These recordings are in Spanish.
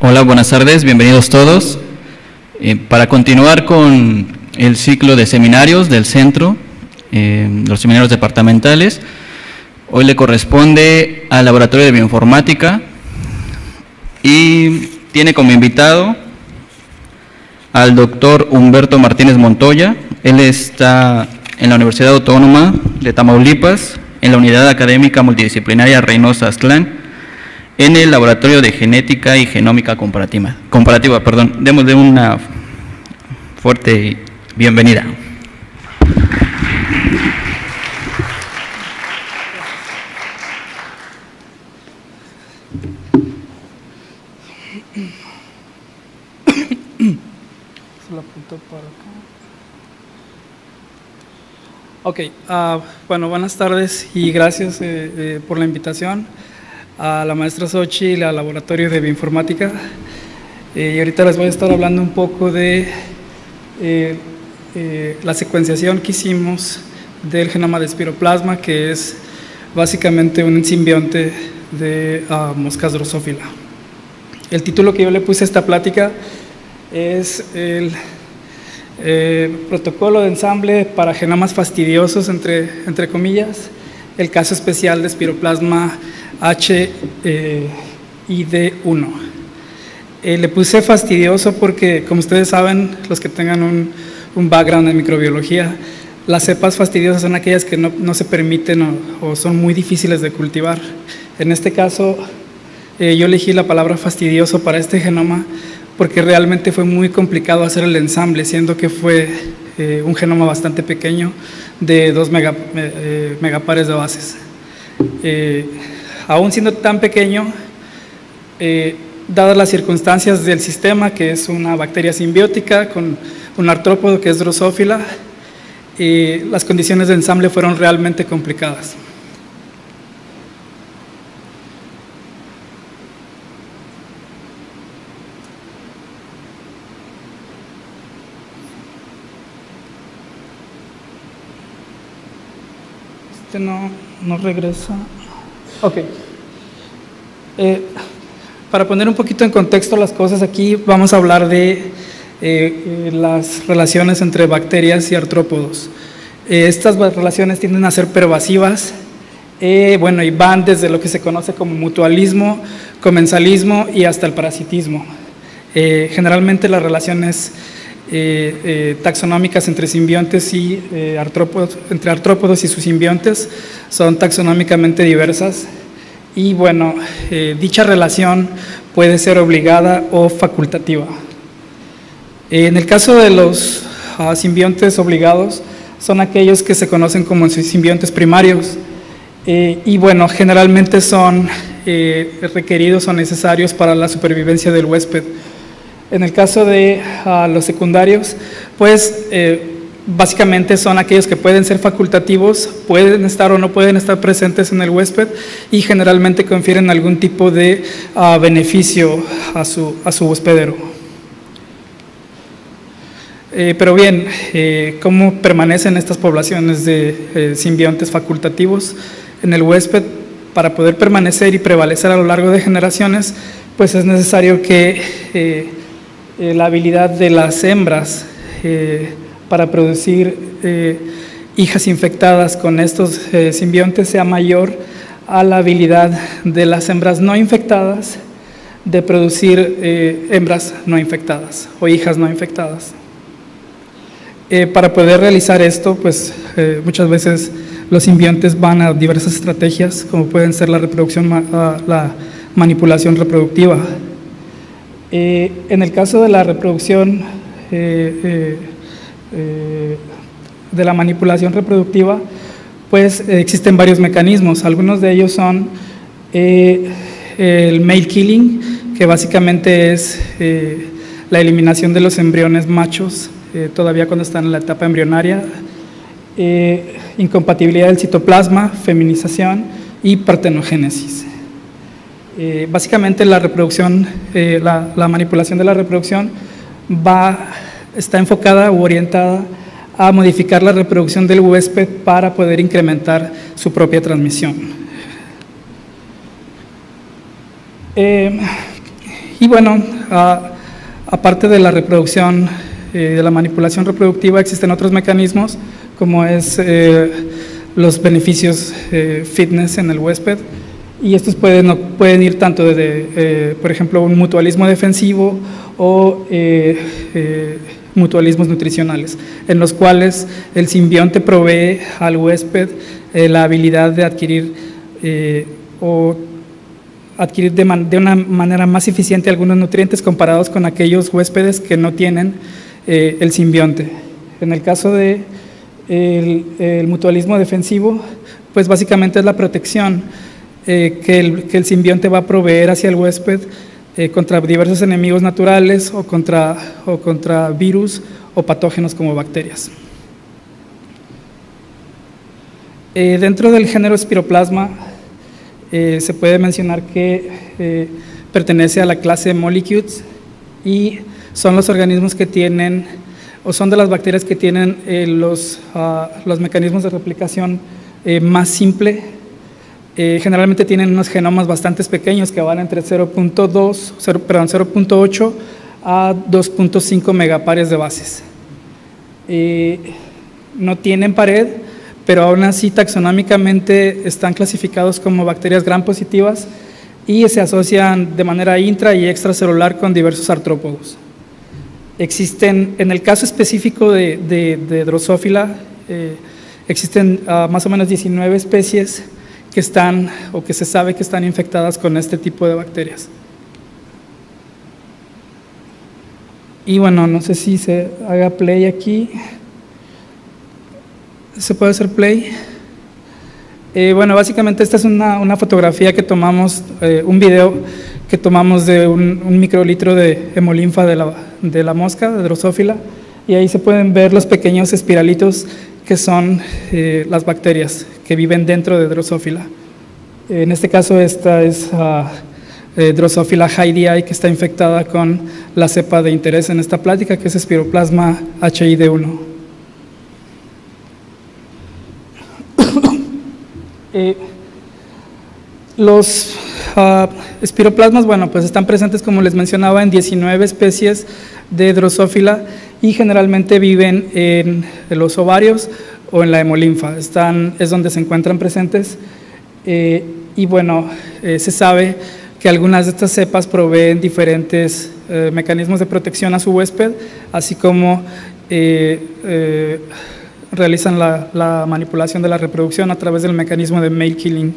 Hola, buenas tardes, bienvenidos todos. Eh, para continuar con el ciclo de seminarios del centro, eh, los seminarios departamentales, hoy le corresponde al Laboratorio de Bioinformática y tiene como invitado al doctor Humberto Martínez Montoya. Él está en la Universidad Autónoma de Tamaulipas, en la Unidad Académica Multidisciplinaria Reynosa Aztlán en el Laboratorio de Genética y Genómica Comparativa. comparativa perdón. Démosle una fuerte bienvenida. Ok, uh, bueno, buenas tardes y gracias eh, eh, por la invitación a la maestra Sochi y al laboratorio de bioinformática. Eh, y ahorita les voy a estar hablando un poco de eh, eh, la secuenciación que hicimos del genoma de espiroplasma, que es básicamente un simbionte de uh, moscas drosófila. El título que yo le puse a esta plática es el protocolo de ensamble para genomas fastidiosos, entre, entre comillas, el caso especial de espiroplasma HID1. Eh, le puse fastidioso porque, como ustedes saben, los que tengan un, un background en microbiología, las cepas fastidiosas son aquellas que no, no se permiten o, son muy difíciles de cultivar. En este caso, eh, yo elegí la palabra fastidioso para este genoma porque realmente fue muy complicado hacer el ensamble, siendo que fue eh, un genoma bastante pequeño de dos mega, eh, megapares de bases. Eh, aún siendo tan pequeño, eh, dadas las circunstancias del sistema, que es una bacteria simbiótica con un artrópodo que es drosófila, las condiciones de ensamble fueron realmente complicadas. No, regresa. Ok. Eh, para poner un poquito en contexto las cosas, aquí vamos a hablar de eh, las relaciones entre bacterias y artrópodos. Eh, estas relaciones tienden a ser pervasivas, eh, bueno, y van desde lo que se conoce como mutualismo, comensalismo y hasta el parasitismo. Generalmente las relaciones taxonómicas entre simbiontes y artrópodos, entre artrópodos y sus simbiontes son taxonómicamente diversas y bueno, eh, dicha relación puede ser obligada o facultativa. En el caso de los uh, simbiontes obligados, son aquellos que se conocen como simbiontes primarios eh, y bueno, generalmente son eh, requeridos o necesarios para la supervivencia del huésped. En el caso de uh, los secundarios, pues eh, básicamente son aquellos que pueden ser facultativos, pueden estar o no pueden estar presentes en el huésped y generalmente confieren algún tipo de uh, beneficio a su, a su hospedero. Eh, pero bien, eh, ¿cómo permanecen estas poblaciones de eh, simbiontes facultativos en el huésped? Para poder permanecer y prevalecer a lo largo de generaciones, pues es necesario que la habilidad de las hembras para producir eh, hijas infectadas con estos eh, simbiontes sea mayor a la habilidad de las hembras no infectadas de producir eh, hembras no infectadas o hijas no infectadas. Eh, para poder realizar esto, pues muchas veces los simbiontes van a diversas estrategias, como pueden ser la reproducción, la manipulación reproductiva. En el caso de la reproducción eh, de la manipulación reproductiva, pues eh, existen varios mecanismos. Algunos de ellos son eh, el male killing, que básicamente es eh, la eliminación de los embriones machos eh, todavía cuando están en la etapa embrionaria, eh, incompatibilidad del citoplasma, feminización y partenogénesis. Básicamente la reproducción, la, la manipulación de la reproducción va está enfocada u orientada a modificar la reproducción del huésped para poder incrementar su propia transmisión. Eh, y bueno, aparte de la reproducción, de la manipulación reproductiva, existen otros mecanismos como es los beneficios fitness en el huésped y estos pueden, pueden ir tanto desde, por ejemplo, un mutualismo defensivo o mutualismos nutricionales, en los cuales el simbionte provee al huésped eh, la habilidad de adquirir eh, o adquirir de, una manera más eficiente algunos nutrientes comparados con aquellos huéspedes que no tienen eh, el simbionte. En el caso de el, mutualismo defensivo, pues básicamente es la protección que el, que el simbionte va a proveer hacia el huésped eh, contra diversos enemigos naturales o contra, o contra virus o patógenos como bacterias. Eh, dentro del género Spiroplasma eh, se puede mencionar que pertenece a la clase Molecules y son los organismos que tienen o son de las bacterias que tienen los, ah, los mecanismos de replicación más simple eh, generalmente tienen unos genomas bastante pequeños que van entre 0.2, perdón, 0.8 a 2.5 megapares de bases. Eh, no tienen pared, pero aún así taxonómicamente están clasificados como bacterias gram positivas y se asocian de manera intra y extracelular con diversos artrópodos. Existen, en el caso específico de, de, Drosophila, eh, existen ah, más o menos 19 especies que están o que se sabe que están infectadas con este tipo de bacterias. Y bueno, no sé si se haga play aquí. ¿Se puede hacer play? Eh, bueno, básicamente esta es una, fotografía que tomamos, eh, un video que tomamos de un, microlitro de hemolinfa de la, de la mosca, de Drosophila, y ahí se pueden ver los pequeños espiralitos que son eh, las bacterias que viven dentro de Drosophila. En este caso, esta es uh, eh, Drosophila hydei, que está infectada con la cepa de interés en esta plática, que es Espiroplasma HID1. eh, los uh, espiroplasmas, bueno, pues están presentes, como les mencionaba, en 19 especies de Drosophila y generalmente viven en los ovarios o en la hemolinfa. Es donde se encuentran presentes. Eh, y bueno, eh, se sabe que algunas de estas cepas proveen diferentes eh, mecanismos de protección a su huésped, así como realizan la, la, manipulación de la reproducción a través del mecanismo de male killing.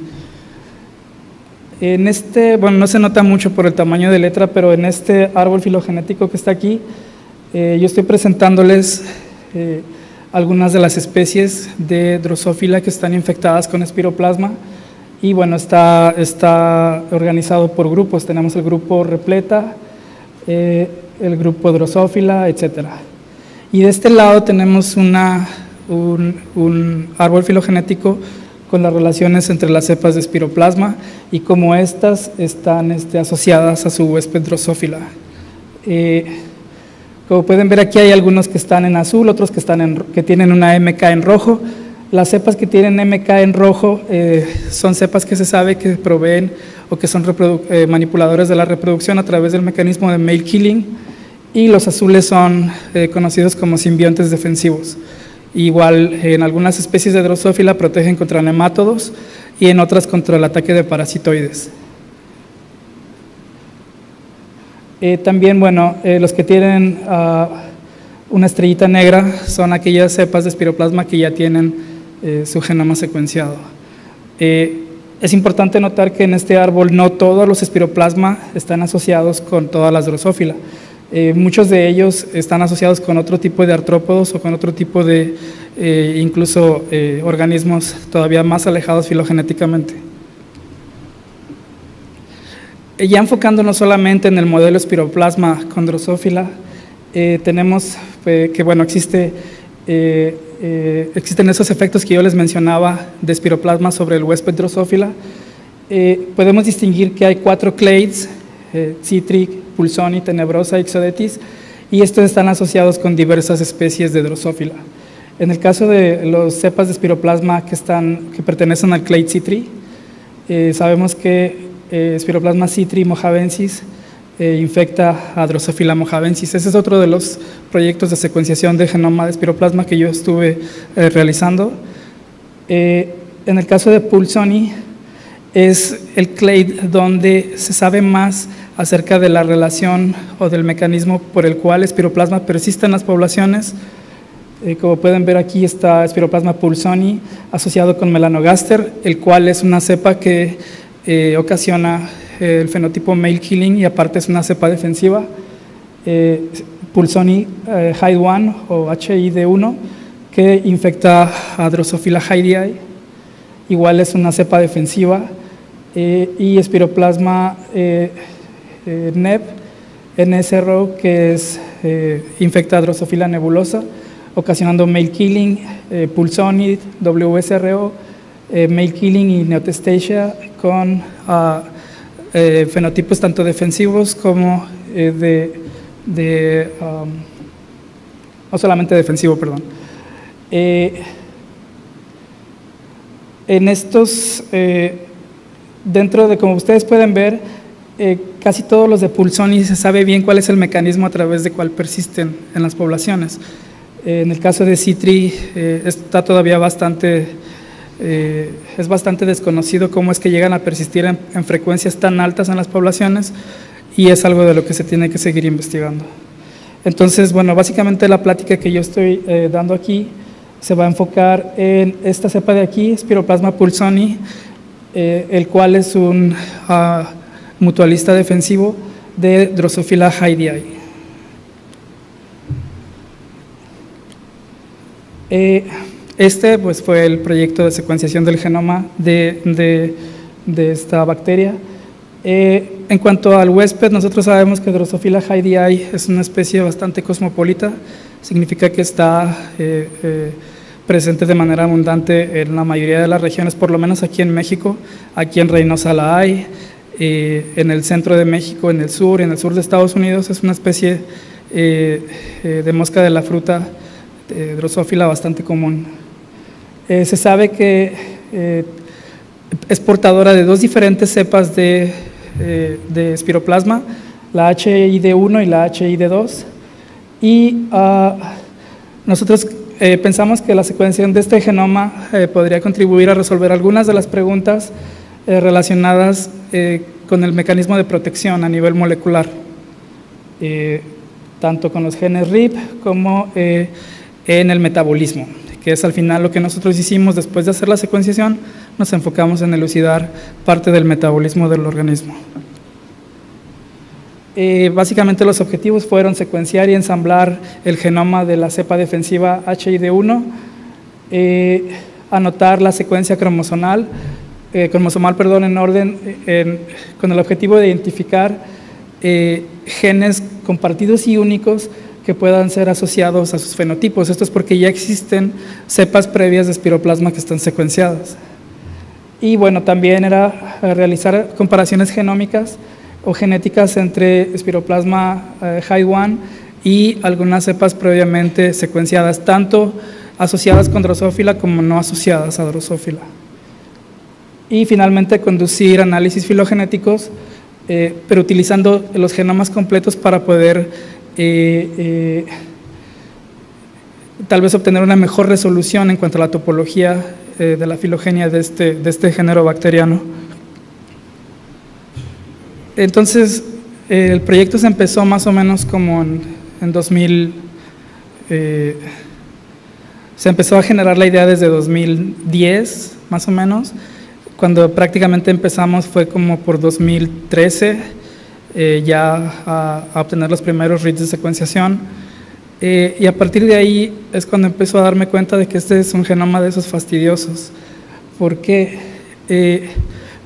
En este, bueno, no se nota mucho por el tamaño de letra, pero en este árbol filogenético que está aquí, eh, yo estoy presentándoles eh, algunas de las especies de Drosophila que están infectadas con espiroplasma y bueno, está, está organizado por grupos. Tenemos el grupo Repleta, eh, el grupo Drosophila, etc. Y de este lado tenemos una, un, un, árbol filogenético con las relaciones entre las cepas de espiroplasma y cómo estas están este, asociadas a su huésped Drosophila. Como pueden ver aquí hay algunos que están en azul, otros que, están en, que tienen una MK en rojo. Las cepas que tienen MK en rojo eh, son cepas que se sabe que proveen o que son eh, manipuladores de la reproducción a través del mecanismo de male killing y los azules son eh, conocidos como simbiontes defensivos. Igual en algunas especies de Drosophila protegen contra nemátodos y en otras contra el ataque de parasitoides. Eh, también, bueno, eh, los que tienen ah, una estrellita negra son aquellas cepas de espiroplasma que ya tienen eh, su genoma secuenciado. es importante notar que en este árbol no todos los espiroplasma están asociados con todas las drosófilas. muchos de ellos están asociados con otro tipo de artrópodos o con otro tipo de incluso organismos todavía más alejados filogenéticamente. Eh, ya enfocándonos solamente en el modelo espiroplasma con drosófila, eh, tenemos eh, que, bueno, existe, existen esos efectos que yo les mencionaba de espiroplasma sobre el huésped drosófila. podemos distinguir que hay cuatro clades, Citric, Pulsoni, Tenebrosa y Xodetis, y estos están asociados con diversas especies de drosófila. En el caso de los cepas de espiroplasma que, están, que pertenecen al clade Citri, sabemos que eh, Spiroplasma citri mojavensis eh, infecta a Drosophila mojavensis. Ese es otro de los proyectos de secuenciación de genoma de espiroplasma que yo estuve eh, realizando. Eh, en el caso de Pulsoni, es el clade donde se sabe más acerca de la relación o del mecanismo por el cual espiroplasma persiste en las poblaciones. como pueden ver aquí está espiroplasma pulsoni asociado con melanogaster, el cual es una cepa que ocasiona el fenotipo male killing y aparte es una cepa defensiva. Eh, Pulsoni eh, Hyde 1 o HID1 que infecta a Drosophila hydeae, igual es una cepa defensiva, eh, y Espiroplasma eh, NEB, NSRO, que es, infecta a Drosophila nebulosa, ocasionando male killing, Pulsoni, WSRO, male killing y neotestasia con uh, eh, fenotipos tanto defensivos como eh, de, um, no solamente defensivo, perdón. Eh, en estos, dentro de, como ustedes pueden ver, casi todos los de Pulsoni se sabe bien cuál es el mecanismo a través de cual persisten en las poblaciones. en el caso de Citri está todavía bastante eh, es bastante desconocido cómo es que llegan a persistir en, frecuencias tan altas en las poblaciones y es algo de lo que se tiene que seguir investigando. Entonces, bueno, básicamente la plática que yo estoy eh, dando aquí se va a enfocar en esta cepa de aquí, Spiroplasma pulsoni, eh, el cual es un ah, mutualista defensivo de Drosophila hydeae. Este pues, fue el proyecto de secuenciación del genoma de, esta bacteria. Eh, en cuanto al huésped, nosotros sabemos que Drosophila hydeae es una especie bastante cosmopolita, significa que está eh, eh, presente de manera abundante en la mayoría de las regiones, por lo menos aquí en México, aquí en Reynosa la hay, en el centro de México, en el sur, en el sur de Estados Unidos, es una especie de mosca de la fruta Drosophila bastante común. Eh, se sabe que eh, es portadora de dos diferentes cepas de, eh, de espiroplasma, la HID1 y la HID2. Y ah, nosotros pensamos que la secuenciación de este genoma podría contribuir a resolver algunas de las preguntas relacionadas con el mecanismo de protección a nivel molecular, tanto con los genes RIP como en el metabolismo que es al final lo que nosotros hicimos después de hacer la secuenciación, nos enfocamos en elucidar parte del metabolismo del organismo. Eh, básicamente los objetivos fueron secuenciar y ensamblar el genoma de la cepa defensiva HID1, eh, anotar la secuencia cromosomal, eh, cromosomal perdón, en orden con el objetivo de identificar genes compartidos y únicos que puedan ser asociados a sus fenotipos. Esto es porque ya existen cepas previas de espiroplasma que están secuenciadas. Y bueno, también era eh, realizar comparaciones genómicas o genéticas entre espiroplasma eh, HY1 y algunas cepas previamente secuenciadas, tanto asociadas con drosófila como no asociadas a drosófila. Y finalmente conducir análisis filogenéticos, eh, pero utilizando los genomas completos para poder eh, eh, tal vez obtener una mejor resolución en cuanto a la topología eh, de la filogenia de este, de este género bacteriano. Entonces, el proyecto se empezó más o menos como en, en 2000, se empezó a generar la idea desde 2010, más o menos, cuando prácticamente empezamos fue como por 2013 eh, ya a, obtener los primeros reads de secuenciación. Eh, y a partir de ahí es cuando empezó a darme cuenta de que este es un genoma de esos fastidiosos. Porque, eh,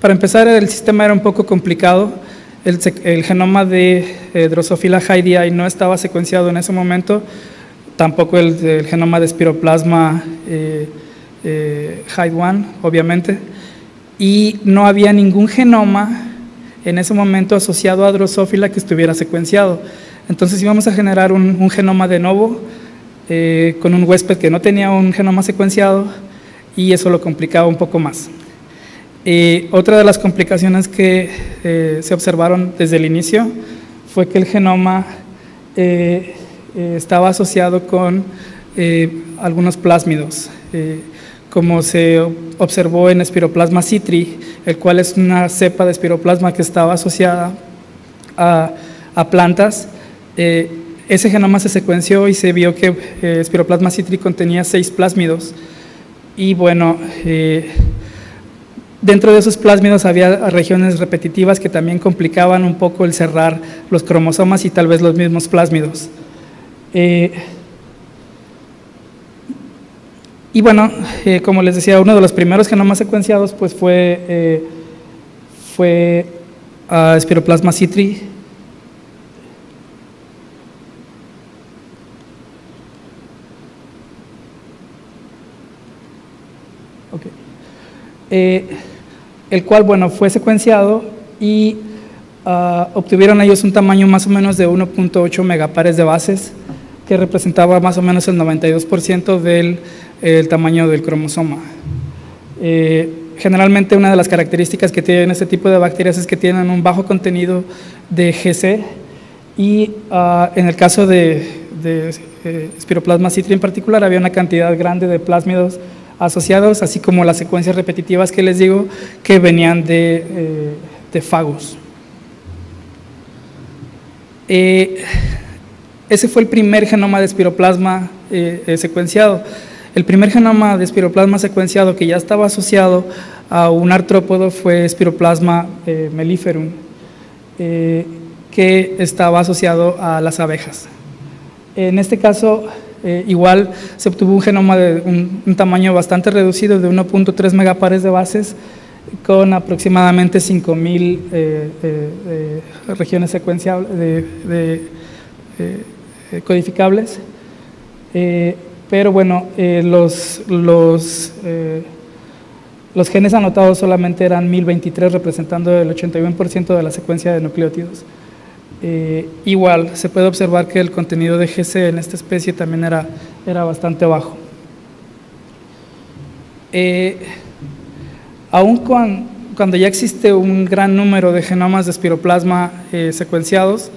para empezar, el sistema era un poco complicado. El, el genoma de Drosophila hydeae no estaba secuenciado en ese momento, tampoco el, genoma de Spiroplasma eh, Hyde 1, obviamente. Y no había ningún genoma en ese momento asociado a Drosophila que estuviera secuenciado. Entonces íbamos a generar un, genoma de nuevo eh, con un huésped que no tenía un genoma secuenciado y eso lo complicaba un poco más. Eh, otra de las complicaciones que eh, se observaron desde el inicio fue que el genoma estaba asociado con algunos plásmidos como se observó en Spiroplasma citri, el cual es una cepa de espiroplasma que estaba asociada a, plantas. Eh, ese genoma se secuenció y se vio que eh, Spiroplasma citri contenía seis plásmidos. Y bueno, eh, dentro de esos plásmidos había regiones repetitivas que también complicaban un poco el cerrar los cromosomas y tal vez los mismos plásmidos. Y bueno, eh, como les decía, uno de los primeros genomas secuenciados pues fue, eh, fue uh, Spiroplasma citri. Eh, el cual, bueno, fue secuenciado y uh, obtuvieron ellos un tamaño más o menos de 1.8 megapares de bases, que representaba más o menos el 92% del el tamaño del cromosoma. Eh, generalmente una de las características que tienen este tipo de bacterias es que tienen un bajo contenido de GC y ah, en el caso de, de eh, Spiroplasma citri en particular había una cantidad grande de plásmidos asociados, así como las secuencias repetitivas que les digo que venían de, eh, de fagos. ese fue el primer genoma de espiroplasma secuenciado. El primer genoma de espiroplasma secuenciado que ya estaba asociado a un artrópodo fue espiroplasma eh, melliferum, eh, que estaba asociado a las abejas. En este caso, eh, igual se obtuvo un genoma de un, tamaño bastante reducido de 1.3 megapares de bases con aproximadamente 5.000 regiones secuenciables codificables pero bueno, eh, los, eh, los, genes anotados solamente eran 1023, representando el 81% de la secuencia de nucleótidos. Eh, igual, se puede observar que el contenido de GC en esta especie también era, era bastante bajo. aún cuando ya existe un gran número de genomas de espiroplasma secuenciados,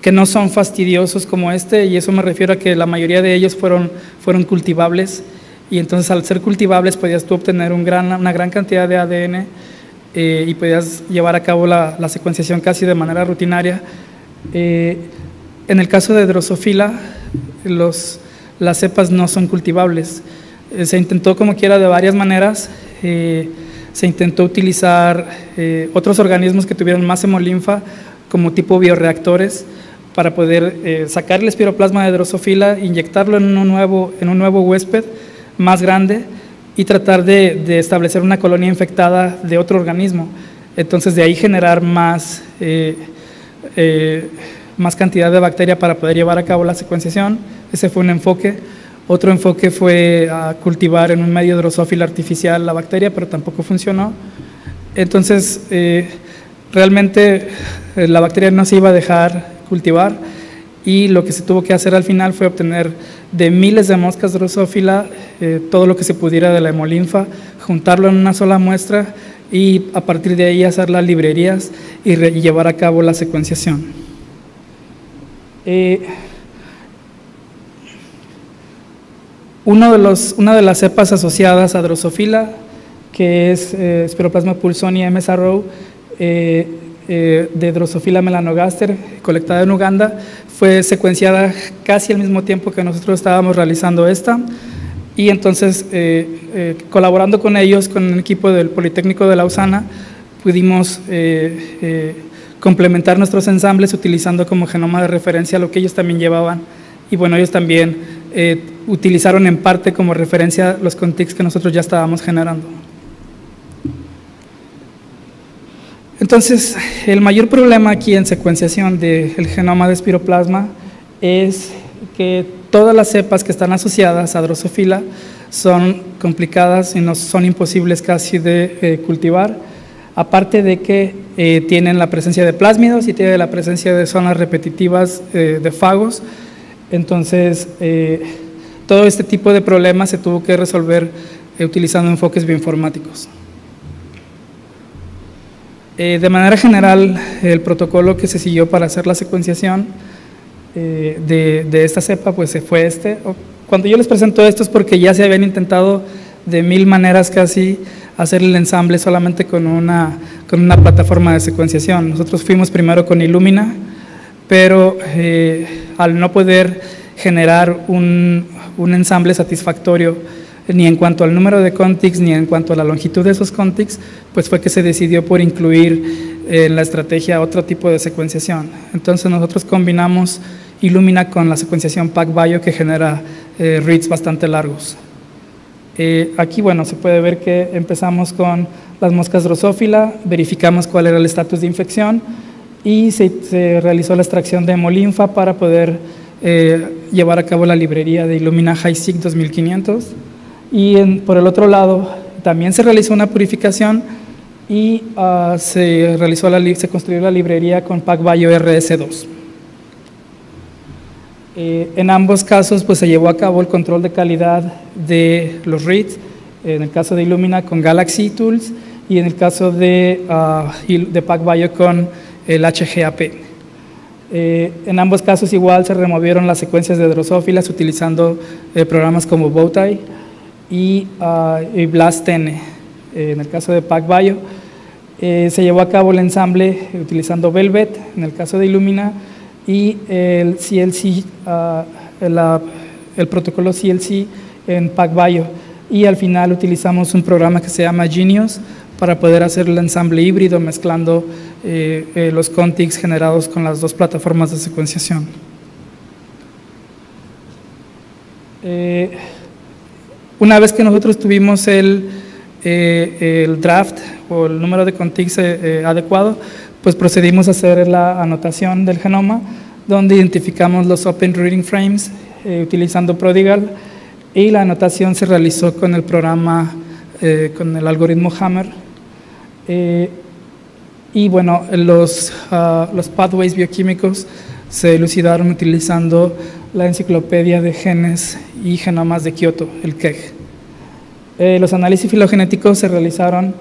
que no son fastidiosos como este, y eso me refiero a que la mayoría de ellos fueron, fueron cultivables, y entonces al ser cultivables podías tú obtener un gran, una gran cantidad de ADN eh, y podías llevar a cabo la, la secuenciación casi de manera rutinaria. Eh, en el caso de Drosophila, los, las cepas no son cultivables. Eh, se intentó como quiera de varias maneras. se intentó utilizar otros organismos que tuvieran más hemolinfa como tipo bioreactores para poder eh, sacar el espiroplasma de Drosophila, inyectarlo en un nuevo, en un nuevo huésped más grande y tratar de, establecer una colonia infectada de otro organismo. Entonces de ahí generar más, eh, eh, más cantidad de bacteria para poder llevar a cabo la secuenciación. Ese fue un enfoque. Otro enfoque fue cultivar en un medio drosófila artificial la bacteria, pero tampoco funcionó. Entonces, realmente la bacteria no se iba a dejar cultivar y lo que se tuvo que hacer al final fue obtener de miles de moscas drosófila eh, todo lo que se pudiera de la hemolinfa, juntarlo en una sola muestra y a partir de ahí hacer las librerías y, llevar a cabo la secuenciación. Eh, uno de los, una de las cepas asociadas a drosófila, que es eh, Spiroplasma pulsonia MSRO, eh, eh, de Drosophila melanogaster colectada en Uganda fue secuenciada casi al mismo tiempo que nosotros estábamos realizando esta y entonces eh, eh, colaborando con ellos, con el equipo del Politécnico de Lausana, pudimos complementar nuestros ensambles utilizando como genoma de referencia lo que ellos también llevaban y bueno, ellos también utilizaron en parte como referencia los contigs que nosotros ya estábamos generando. Entonces, el mayor problema aquí en secuenciación del genoma de espiroplasma es que todas las cepas que están asociadas a Drosophila son complicadas y no son imposibles casi de eh, cultivar, aparte de que eh, tienen la presencia de plásmidos y tienen la presencia de zonas repetitivas eh, de fagos. Entonces, todo este tipo de problemas se tuvo que resolver utilizando enfoques bioinformáticos. Eh, de manera general, el protocolo que se siguió para hacer la secuenciación eh, de, esta cepa, pues fue este. Cuando yo les presento esto es porque ya se habían intentado de mil maneras casi hacer el ensamble solamente con una, con una plataforma de secuenciación. Nosotros fuimos primero con Illumina, pero eh, al no poder generar un, un ensamble satisfactorio ni en cuanto al número de contigs ni en cuanto a la longitud de esos contigs, pues fue que se decidió por incluir en la estrategia otro tipo de secuenciación. Entonces nosotros combinamos Illumina con la secuenciación PacBio que genera eh, reads bastante largos. Eh, aquí, bueno, se puede ver que empezamos con las moscas drosófila, verificamos cuál era el estatus de infección y se, realizó la extracción de hemolinfa para poder eh, llevar a cabo la librería de Illumina HiSeq 2500. Y por el otro lado, también se realizó una purificación y ah, se, realizó la, se construyó la librería con PacBio RS2. Eh, en ambos casos pues, se llevó a cabo el control de calidad de los reads, en el caso de Illumina con Galaxy Tools y en el caso de, uh, de PacBio con el HGAP. Eh, en ambos casos igual se removieron las secuencias de drosófilas utilizando eh, programas como Bowtie y, uh, y. Eh, en el caso de PacBio, eh, se llevó a cabo el ensamble utilizando Velvet, en el caso de Illumina, y el CLC, uh, el, el, protocolo CLC en PacBio. Y al final utilizamos un programa que se llama Genius para poder hacer el ensamble híbrido mezclando eh, eh, los contigs generados con las dos plataformas de secuenciación. Eh, una vez que nosotros tuvimos el, eh, el draft o el número de contigs eh, eh, adecuado, pues procedimos a hacer la anotación del genoma, donde identificamos los Open Reading Frames utilizando Prodigal y la anotación se realizó con el programa, con el algoritmo Hammer. y bueno, los, uh, los pathways bioquímicos se elucidaron utilizando la enciclopedia de genes y genomas de Kioto, el KEG. Eh, los análisis filogenéticos se realizaron,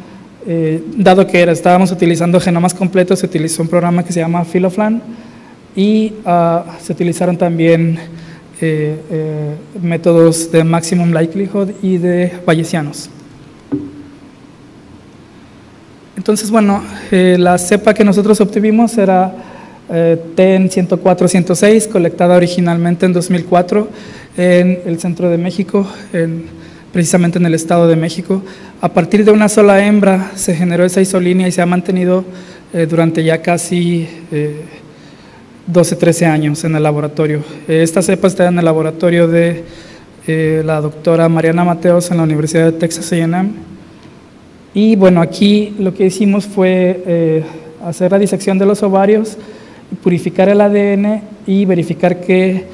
eh, dado que era, estábamos utilizando genomas completos, se utilizó un programa que se llama Filoflan y uh, se utilizaron también eh, eh, métodos de maximum likelihood y de bayesianos. Entonces, bueno, eh, la cepa que nosotros obtuvimos era eh, TEN 104-106, colectada originalmente en 2004 en el centro de México, en, precisamente en el estado de México. A partir de una sola hembra se generó esa isolínea y se ha mantenido eh, durante ya casi eh, 12, 13 años en el laboratorio. Eh, esta cepa está en el laboratorio de eh, la doctora Mariana Mateos en la Universidad de Texas A&M. Y bueno, aquí lo que hicimos fue hacer la disección de los ovarios, purificar el ADN y verificar que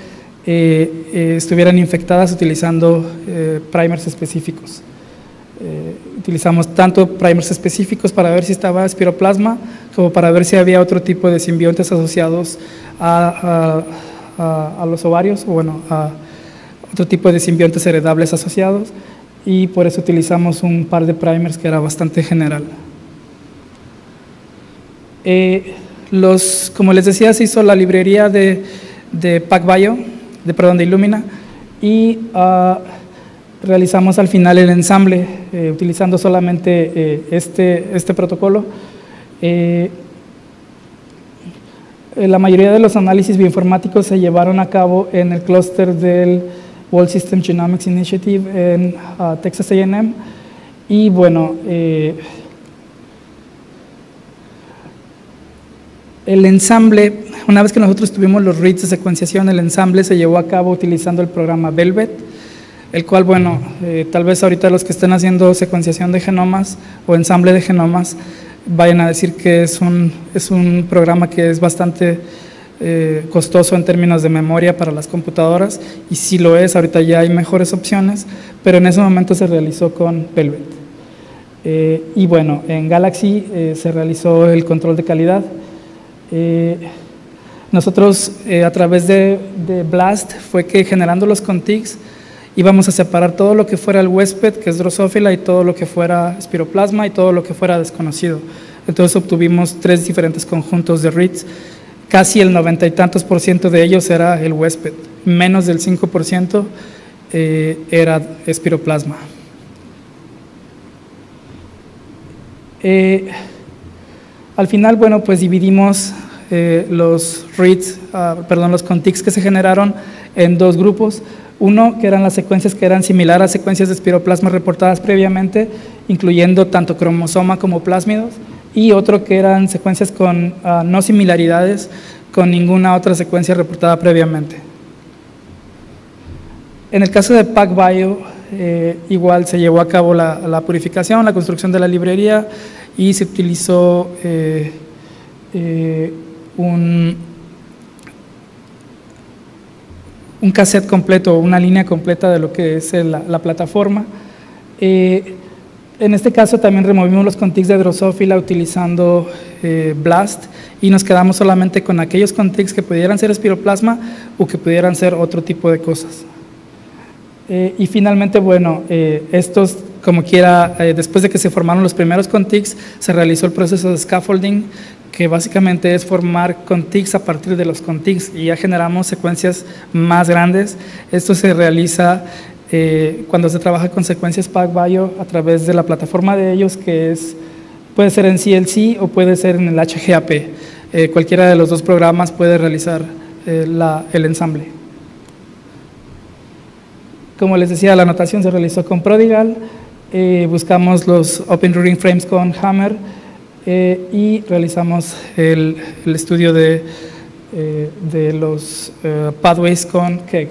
eh, eh, estuvieran infectadas utilizando eh, primers específicos. Utilizamos tanto primers específicos para ver si estaba espiroplasma como para ver si había otro tipo de simbiontes asociados a los ovarios o bueno, a otro tipo de simbiontes heredables asociados y por eso utilizamos un par de primers que era bastante general. Eh, los, como les decía, se hizo la librería de, de PacBio, de, perdón, de Illumina, y uh, realizamos al final el ensamble eh, utilizando solamente eh, este, este protocolo. Eh, la mayoría de los análisis bioinformáticos se llevaron a cabo en el clúster del World System Genomics Initiative en uh, Texas A&M y bueno, El ensamble, una vez que nosotros tuvimos los reads de secuenciación, el ensamble se llevó a cabo utilizando el programa Velvet, el cual, bueno, eh, tal vez ahorita los que estén haciendo secuenciación de genomas o ensamble de genomas vayan a decir que es un, es un programa que es bastante eh, costoso en términos de memoria para las computadoras, y sí lo es, ahorita ya hay mejores opciones, pero en ese momento se realizó con Velvet. Eh, y bueno, en Galaxy eh, se realizó el control de calidad, eh, nosotros eh, a través de, Blast fue que generando los contigs íbamos a separar todo lo que fuera el huésped, que es drosófila, y todo lo que fuera espiroplasma y todo lo que fuera desconocido. Entonces obtuvimos tres diferentes conjuntos de reads. Casi el noventa y tantos por ciento de ellos era el huésped, menos del 5% eh, era espiroplasma. Eh, al final, bueno, pues dividimos eh, los reads, ah, perdón, los contigs que se generaron en dos grupos. Uno, que eran las secuencias que eran similares a secuencias de espiroplasma reportadas previamente, incluyendo tanto cromosoma como plásmidos, y otro que eran secuencias con ah, no similaridades con ninguna otra secuencia reportada previamente. En el caso de PacBio, eh, igual se llevó a cabo la, purificación, la construcción de la librería y se utilizó eh, eh, un, un cassette completo, una línea completa de lo que es la, plataforma. Eh, en este caso también removimos los contigs de Drosophila utilizando eh, Blast y nos quedamos solamente con aquellos contigs que pudieran ser espiroplasma o que pudieran ser otro tipo de cosas. Y finalmente, bueno, estos, como quiera, después de que se formaron los primeros contigs, se realizó el proceso de scaffolding que básicamente es formar contigs a partir de los contigs y ya generamos secuencias más grandes. Esto se realiza eh, cuando se trabaja con secuencias PacBio a través de la plataforma de ellos que es, puede ser en CLC o puede ser en el HGAP. Eh, cualquiera de los dos programas puede realizar eh, el ensamble. Como les decía, la anotación se realizó con Prodigal, buscamos los Open Routing Frames con Hammer, eh, y realizamos el, estudio de, eh, de los eh, pathways con KEGG.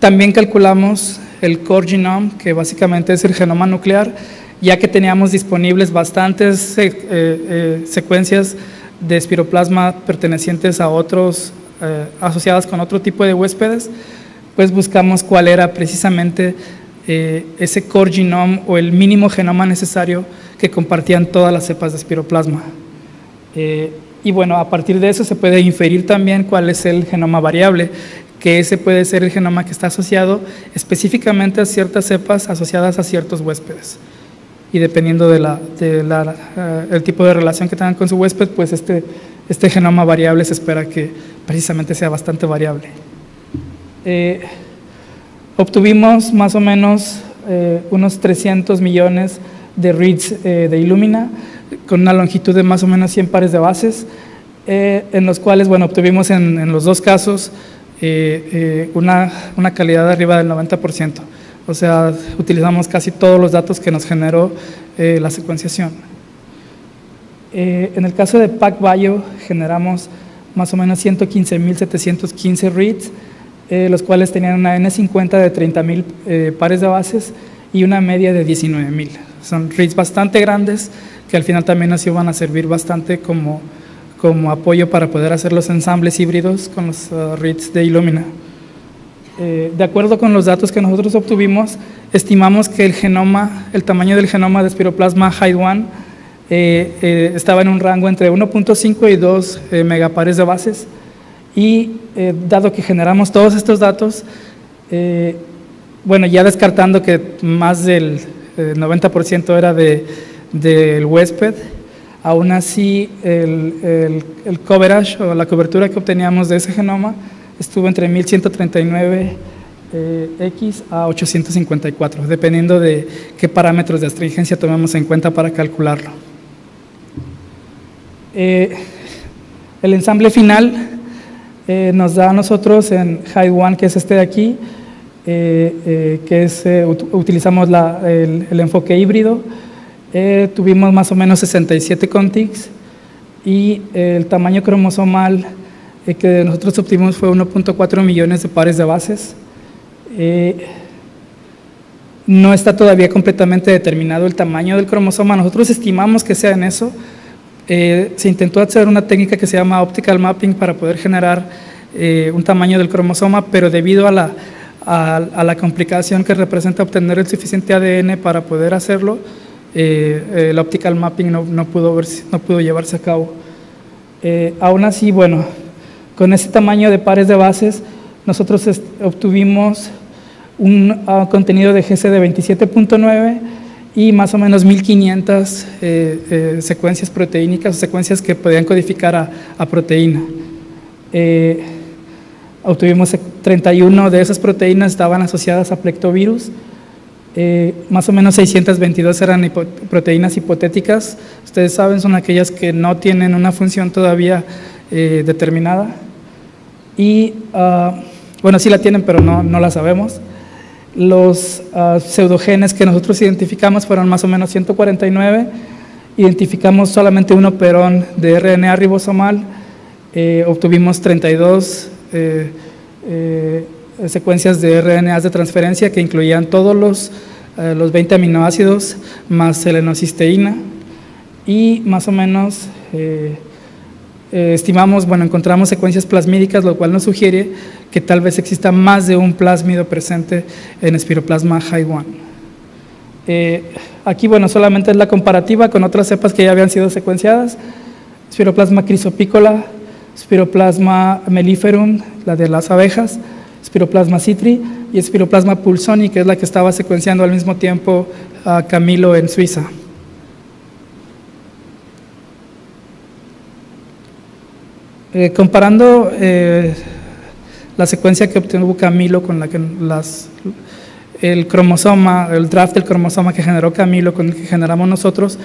también calculamos el core genome, que básicamente es el genoma nuclear, ya que teníamos disponibles bastantes secuencias de espiroplasma pertenecientes a otros, asociadas con otro tipo de huéspedes, pues buscamos cuál era precisamente ese core genome o el mínimo genoma necesario que compartían todas las cepas de espiroplasma. Eh, y bueno, a partir de eso se puede inferir también cuál es el genoma variable, que ese puede ser el genoma que está asociado específicamente a ciertas cepas asociadas a ciertos huéspedes. Y dependiendo del de la, eh, el tipo de relación que tengan con su huésped, pues este, este genoma variable se espera que precisamente sea bastante variable. Eh, obtuvimos más o menos unos 300 millones de reads eh, de Illumina con una longitud de más o menos 100 pares de bases, eh, en los cuales, bueno, obtuvimos en, los dos casos eh, una, una, calidad de arriba del 90%. O sea, utilizamos casi todos los datos que nos generó la secuenciación. en el caso de PacBio, generamos más o menos 115.715 reads, los cuales tenían una N50 de 30.000 pares de bases y una media de 19.000. Son reads bastante grandes que al final también nos iban a servir bastante como, como apoyo para poder hacer los ensambles híbridos con los uh, reads de Illumina. Eh, de acuerdo con los datos que nosotros obtuvimos, estimamos que el genoma, el tamaño del genoma de espiroplasma HIDE1 eh, eh, estaba en un rango entre 1.5 y 2 megapares de bases y dado que generamos todos estos datos, bueno, ya descartando que más del 90% eh, era del huésped, aún así el, coverage o la cobertura que obteníamos de ese genoma estuvo entre 1139 eh, X a 854, dependiendo de qué parámetros de astringencia tomemos en cuenta para calcularlo. Eh, el ensamble final nos da a nosotros en High One, que es este de aquí, eh, eh, que es, eh, utilizamos el, enfoque híbrido. tuvimos más o menos 67 contigs y el tamaño cromosomal que nosotros obtuvimos fue 1.4 millones de pares de bases. no está todavía completamente determinado el tamaño del cromosoma, nosotros estimamos que sea en eso. Se intentó hacer una técnica que se llama optical mapping para poder generar un tamaño del cromosoma, pero debido a la, complicación que representa obtener el suficiente ADN para poder hacerlo, eh, el optical mapping no, no, pudo no pudo llevarse a cabo. Eh, aún así, bueno, con ese tamaño de pares de bases, nosotros obtuvimos un ah, contenido de GC de 27.9 y más o menos 1500 secuencias proteínicas, secuencias que podían codificar a, a proteína. obtuvimos 31 de esas proteínas estaban asociadas a plectovirus, eh, más o menos 622 eran proteínas hipotéticas. Ustedes saben, son aquellas que no tienen una función todavía eh, determinada. Y, ah, bueno, sí la tienen, pero no, no la sabemos. Los uh, pseudogenes que nosotros identificamos fueron más o menos 149. Identificamos solamente un operón de RNA ribosomal. Eh, obtuvimos 32 eh, secuencias de RNAs de transferencia que incluían todos los, eh, los 20 aminoácidos más selenocisteína y más o menos eh, estimamos, bueno, encontramos secuencias plasmídicas, lo cual nos sugiere que tal vez exista más de un plásmido presente en espiroplasma High 1. aquí, bueno, solamente es la comparativa con otras cepas que ya habían sido secuenciadas, espiroplasma crisopícola, espiroplasma melliferum, la de las abejas, Spiroplasma citri y Spiroplasma pulsoni, que es la que estaba secuenciando al mismo tiempo a Camilo en Suiza. Eh, comparando eh, la secuencia que obtuvo Camilo con la que el cromosoma, el draft del cromosoma que generó Camilo con el que generamos nosotros,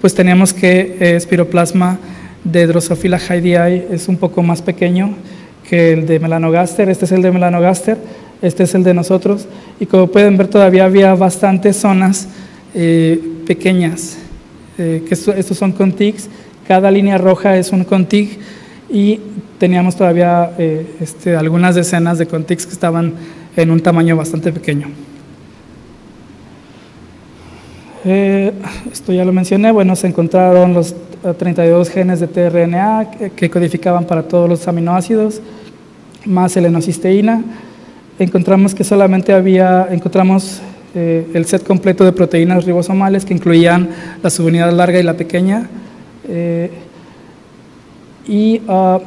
pues teníamos que eh, espiroplasma de Drosophila haidii es un poco más pequeño que el de melanogaster, este es el de melanogaster, este es el de nosotros, y como pueden ver todavía había bastantes zonas eh, pequeñas, que estos son contigs, cada línea roja es un contig, y teníamos todavía eh, este, algunas decenas de contigs que estaban en un tamaño bastante pequeño. esto ya lo mencioné, bueno, se encontraron los 32 genes de tRNA que codificaban para todos los aminoácidos, más selenocisteína. Encontramos que solamente había, encontramos eh, el set completo de proteínas ribosomales que incluían la subunidad larga y la pequeña. Eh, y ah,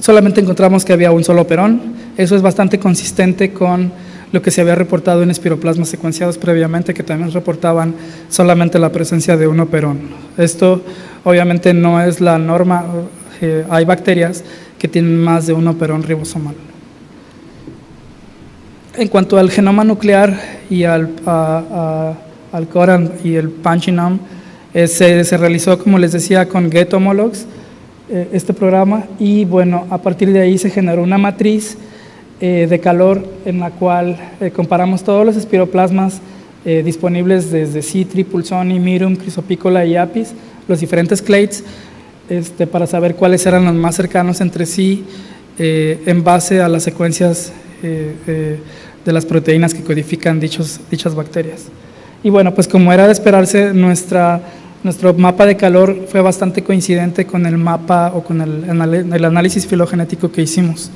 solamente encontramos que había un solo operón. Eso es bastante consistente con lo que se había reportado en espiroplasmas secuenciados previamente, que también reportaban solamente la presencia de un operón. Esto obviamente no es la norma, eh, hay bacterias que tienen más de un operón ribosomal. En cuanto al genoma nuclear y al, al Coran y el Panchinam, eh, se, realizó, como les decía, con Get Homologs, eh, este programa, y bueno, a partir de ahí se generó una matriz eh, de calor en la cual comparamos todos los espiroplasmas disponibles desde Citri, Pulsoni, Mirum, Crisopícola y Apis, los diferentes clades, este, para saber cuáles eran los más cercanos entre sí en base a las secuencias de las proteínas que codifican dichos, dichas bacterias. Y bueno, pues como era de esperarse, nuestra, nuestro mapa de calor fue bastante coincidente con el mapa o con el, análisis filogenético que hicimos.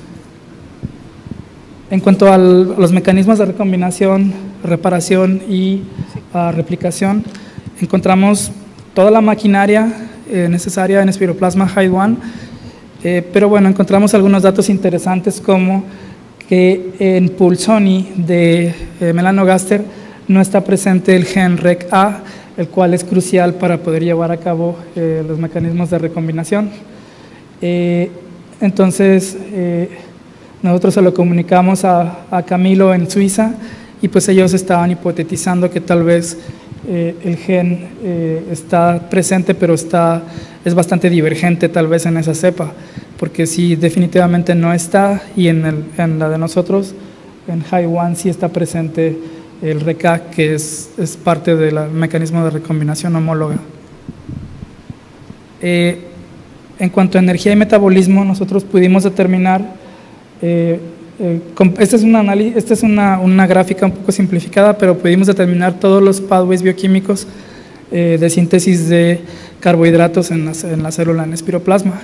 En cuanto a los mecanismos de recombinación, reparación y ah, replicación, encontramos toda la maquinaria eh, necesaria en espiroplasma high 1 eh, pero bueno, encontramos algunos datos interesantes como que en Pulsoni de eh, melanogaster no está presente el gen REC-A, el cual es crucial para poder llevar a cabo los mecanismos de recombinación. entonces, nosotros se lo comunicamos a, Camilo en Suiza y pues ellos estaban hipotetizando que tal vez eh, el gen eh, está presente, pero está, es bastante divergente tal vez en esa cepa, porque si definitivamente no está, y en, en la de nosotros, en One sí está presente el RECA, que es, es parte del mecanismo de recombinación homóloga. Eh, en cuanto a energía y metabolismo, nosotros pudimos determinar eh, esta es, una, esta es una, una, gráfica un poco simplificada, pero pudimos determinar todos los pathways bioquímicos eh, de síntesis de carbohidratos en la, en la célula en espiroplasma.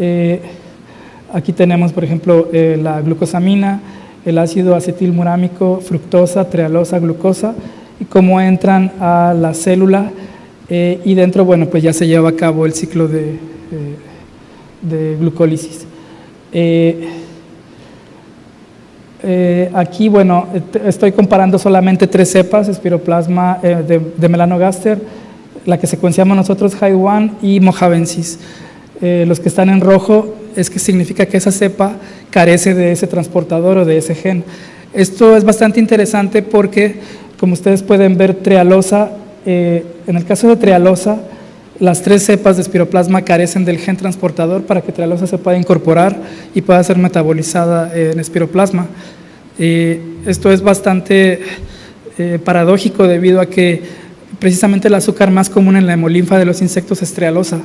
Eh, aquí tenemos, por ejemplo, la glucosamina, el ácido acetilmurámico, fructosa, trealosa, glucosa, y cómo entran a la célula y dentro, bueno, pues ya se lleva a cabo el ciclo de, de glucólisis. Eh, aquí, bueno, estoy comparando solamente tres cepas, espiroplasma eh, de, de, melanogaster, la que secuenciamos nosotros, 1 y mojavensis. Eh, los que están en rojo es que significa que esa cepa carece de ese transportador o de ese gen. Esto es bastante interesante porque, como ustedes pueden ver, trealosa, en el caso de trealosa, las tres cepas de espiroplasma carecen del gen transportador para que trealosa se pueda incorporar y pueda ser metabolizada en espiroplasma. esto es bastante eh, paradójico debido a que precisamente el azúcar más común en la hemolinfa de los insectos es trealosa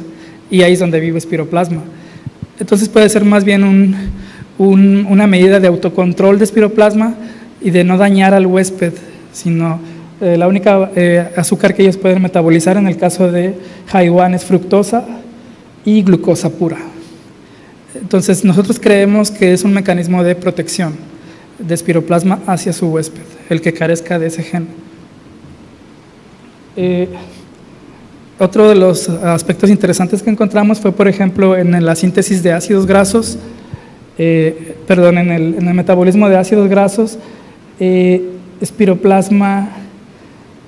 y ahí es donde vive espiroplasma. Entonces puede ser más bien una medida de autocontrol de espiroplasma y de no dañar al huésped, sino eh, la única eh, azúcar que ellos pueden metabolizar en el caso de Haiwan es fructosa y glucosa pura. Entonces, nosotros creemos que es un mecanismo de protección de espiroplasma hacia su huésped, el que carezca de ese gen. Eh, otro de los aspectos interesantes que encontramos fue, por ejemplo, en la síntesis de ácidos grasos, perdón, en el, metabolismo de ácidos grasos, espiroplasma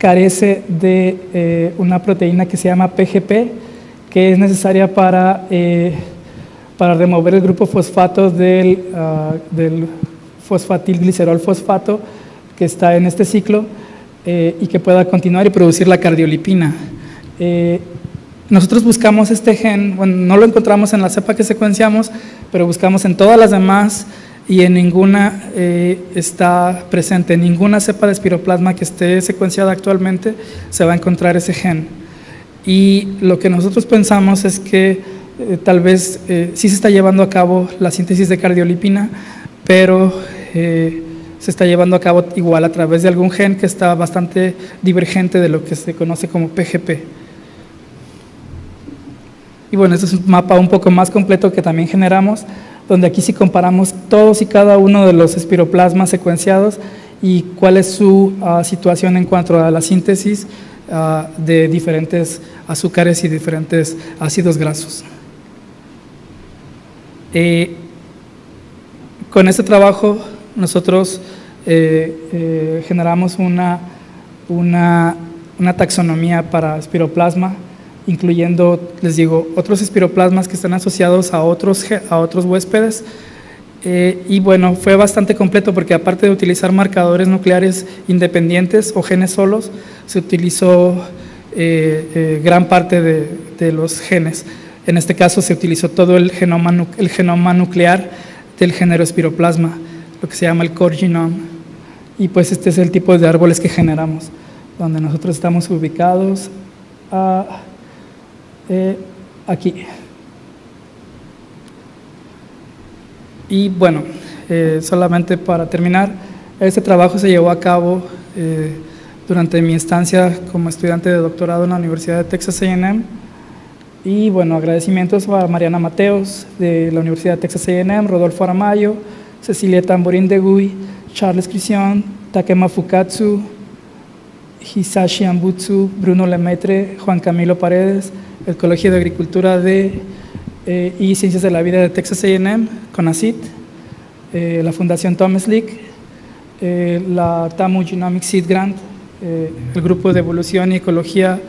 carece de eh, una proteína que se llama PGP, que es necesaria para, eh, para remover el grupo fosfato del, uh, del fosfatilglicerol fosfato que está en este ciclo eh, y que pueda continuar y producir la cardiolipina. Nosotros buscamos este gen, bueno, no lo encontramos en la cepa que secuenciamos, pero buscamos en todas las demás y en ninguna eh, está presente, en ninguna cepa de espiroplasma que esté secuenciada actualmente se va a encontrar ese gen. Y lo que nosotros pensamos es que eh, tal vez eh, sí se está llevando a cabo la síntesis de cardiolipina, pero se está llevando a cabo igual a través de algún gen que está bastante divergente de lo que se conoce como PGP. Y bueno, este es un mapa un poco más completo que también generamos donde aquí sí comparamos todos y cada uno de los espiroplasmas secuenciados y cuál es su uh, situación en cuanto a la síntesis uh, de diferentes azúcares y diferentes ácidos grasos. Eh, con este trabajo nosotros eh, eh, generamos una, una, una taxonomía para espiroplasma incluyendo, les digo, otros espiroplasmas que están asociados a otros, a otros huéspedes. Eh, y bueno, fue bastante completo porque aparte de utilizar marcadores nucleares independientes o genes solos, se utilizó eh, eh, gran parte de, de, los genes. En este caso se utilizó todo el genoma, el genoma nuclear del género espiroplasma, lo que se llama el core genome. Y pues este es el tipo de árboles que generamos, donde nosotros estamos ubicados. a eh, aquí. Y bueno, eh, solamente para terminar, este trabajo se llevó a cabo eh, durante mi estancia como estudiante de doctorado en la Universidad de Texas A&M. Y bueno, agradecimientos a Mariana Mateos de la Universidad de Texas A&M, Rodolfo Aramayo, Cecilia Tamborín de Gui, Charles Crision, Takema Fukatsu, Hisashi Ambutsu, Bruno Lemaitre, Juan Camilo Paredes, el Colegio de Agricultura de, eh, y Ciencias de la Vida de Texas A&M, CONACYT, eh, la Fundación Thomas League, eh, la TAMU Genomic Seed Grant, el Grupo de Evolución y Ecología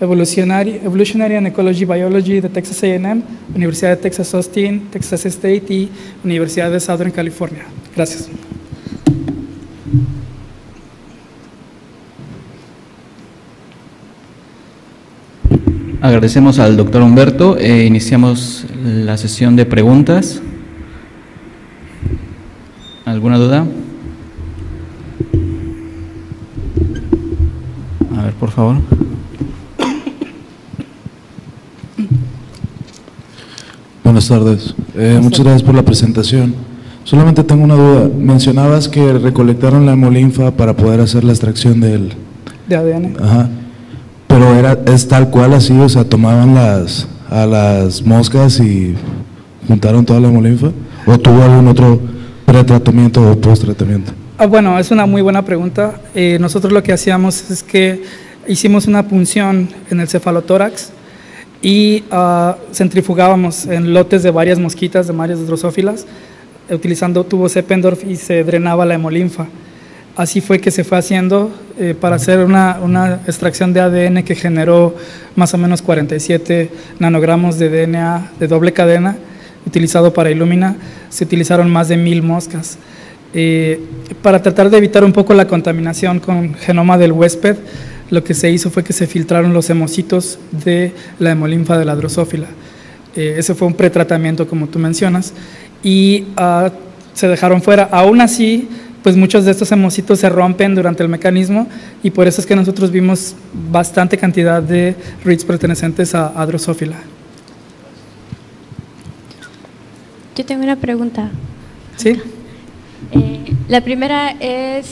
Evolutionary, Evolutionary and Ecology Biology de Texas A&M, Universidad de Texas Austin, Texas State y Universidad de Southern California. Gracias. Agradecemos al doctor Humberto. e iniciamos la sesión de preguntas. ¿Alguna duda? A ver, por favor. Buenas tardes. Eh, muchas gracias por la presentación. Solamente tengo una duda. Mencionabas que recolectaron la hemolinfa para poder hacer la extracción del... De ADN. Ajá. Pero era, es tal cual así, o sea, tomaban las, a las moscas y juntaron toda la hemolinfa, o tuvo algún otro pretratamiento o post-tratamiento. Ah, bueno, es una muy buena pregunta. Eh, nosotros lo que hacíamos es que hicimos una punción en el cefalotórax y uh, centrifugábamos en lotes de varias mosquitas, de varias drosófilas, utilizando tubos Eppendorf y se drenaba la hemolinfa. Así fue que se fue haciendo eh, para hacer una, una, extracción de ADN que generó más o menos 47 nanogramos de DNA de doble cadena utilizado para Illumina. Se utilizaron más de mil moscas. Eh, para tratar de evitar un poco la contaminación con genoma del huésped, lo que se hizo fue que se filtraron los hemocitos de la hemolinfa de la drosófila. Eh, ese fue un pretratamiento, como tú mencionas, y uh, se dejaron fuera. Aún así, pues muchos de estos hemocitos se rompen durante el mecanismo y por eso es que nosotros vimos bastante cantidad de RITs pertenecientes a, a drosófila. Yo tengo una pregunta. Sí. Eh, la primera es,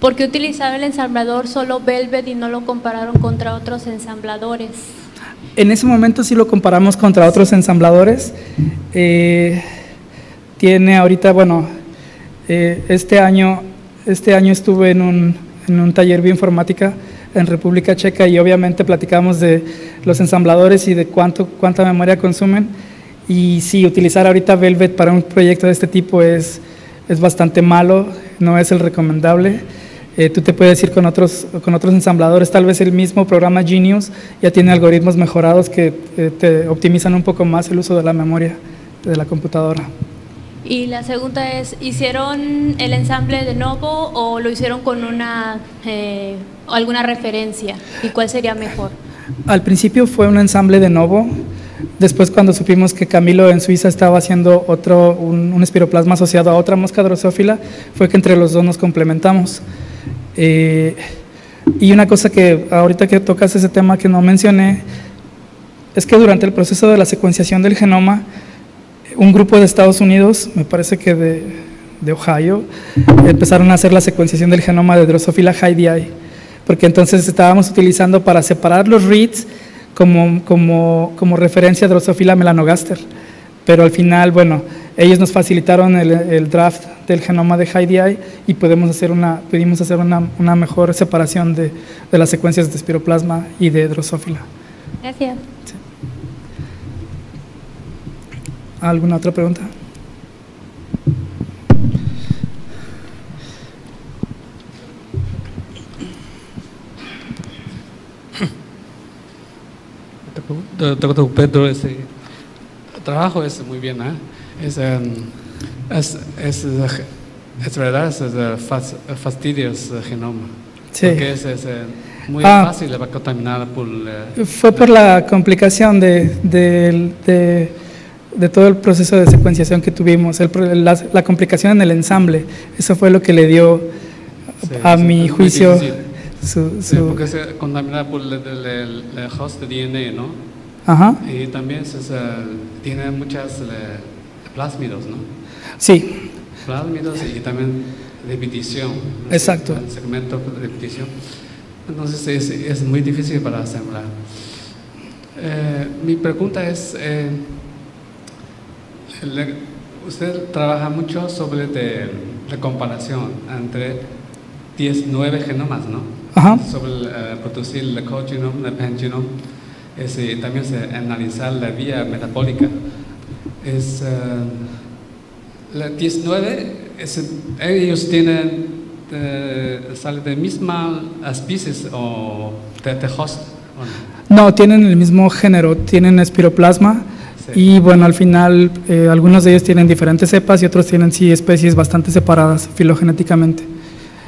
¿por qué utilizaba el ensamblador solo Velvet y no lo compararon contra otros ensambladores? En ese momento sí lo comparamos contra otros ensambladores. Eh, tiene ahorita, bueno, eh, este, año, este año estuve en un, en un taller de informática en República Checa y obviamente platicamos de los ensambladores y de cuánto, cuánta memoria consumen. Y sí, utilizar ahorita Velvet para un proyecto de este tipo es, es bastante malo, no es el recomendable. Eh, tú te puedes ir con otros, con otros ensambladores, tal vez el mismo programa Genius ya tiene algoritmos mejorados que eh, te optimizan un poco más el uso de la memoria de la computadora. Y la segunda es, ¿hicieron el ensamble de nuevo o lo hicieron con una, eh, alguna referencia? ¿Y cuál sería mejor? Al principio fue un ensamble de nuevo. Después cuando supimos que Camilo en Suiza estaba haciendo otro, un, un espiroplasma asociado a otra mosca drosófila, fue que entre los dos nos complementamos. Eh, y una cosa que ahorita que tocas ese tema que no mencioné, es que durante el proceso de la secuenciación del genoma, un grupo de Estados Unidos, me parece que de, de Ohio, empezaron a hacer la secuenciación del genoma de Drosophila hydei, porque entonces estábamos utilizando para separar los reads como, como, como referencia a Drosophila melanogaster. Pero al final, bueno, ellos nos facilitaron el, el draft del genoma de HiDi y podemos hacer una, pudimos hacer una, una mejor separación de, de, las secuencias de espiroplasma y de Drosophila. Gracias. Sí. ¿Alguna otra pregunta? Doctor Pedro, ese trabajo es muy bien, ¿eh? es, um, es, es, es, verdad, es el fastidioso genoma. Sí. Porque es, es muy Ah. fácil de contaminar por... eh, Fue por la complicación de, de, de, de todo el proceso de secuenciación que tuvimos, el la, la complicación en el ensamble. Eso fue lo que le dio, Sí, a sí, mi juicio, su... sí, su- porque se contamina por el, el- el- el host de DNA, ¿no? Ajá, Y también se, se- tiene muchas eh, plásmidos, ¿no? sí, Plásmidos y también repetición. ¿no? Exacto. El segmento de repetición. Entonces es, es muy difícil para asemblar. Eh, mi pregunta es, eh, le- usted trabaja mucho sobre de, la comparación entre 19 genomas, ¿no? Ajá. Sobre eh, producir el cogenome, el pangenome, es, y también se, analizar la vía metabólica. Es, eh, la 19, es- ellos tienen, eh, sale de misma especies o de, de host. ¿o no? No, tienen el mismo género, tienen espiroplasma Sí. y bueno, al final eh, algunos de ellos tienen diferentes cepas y otros tienen sí especies bastante separadas filogenéticamente.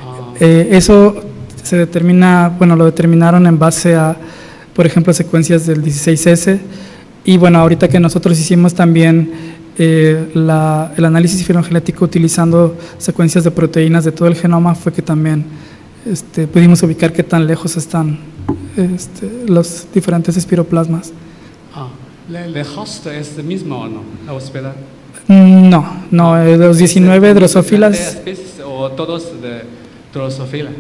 Ah, Eh, eso se determina, bueno, lo determinaron en base a, por ejemplo, secuencias del 16S y bueno, ahorita que nosotros hicimos también eh, la- el análisis filogenético utilizando secuencias de proteínas de todo el genoma fue que también este, pudimos ubicar qué tan lejos están este, los diferentes espiroplasmas. ¿El el host es el mismo o no? La hospedad. No, no, eh, los 19 ¿De drosófilas especies o todos de drosófila?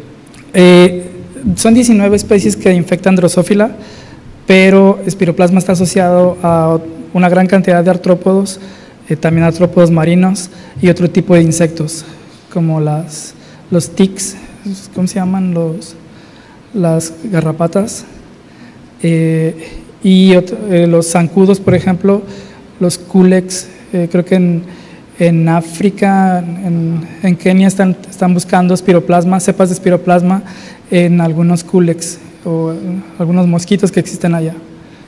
eh, son 19 especies que infectan drosófila, pero espiroplasma está asociado a una gran cantidad de artrópodos, eh, también artrópodos marinos y otro tipo de insectos, como las, los ticks, ¿cómo se llaman? Los, las garrapatas, eh, y otro- eh, los zancudos, por ejemplo, los culex, eh, creo que en, En África, en, en Kenia están, están buscando espiroplasma, cepas de espiroplasma en algunos culex o en algunos mosquitos que existen allá.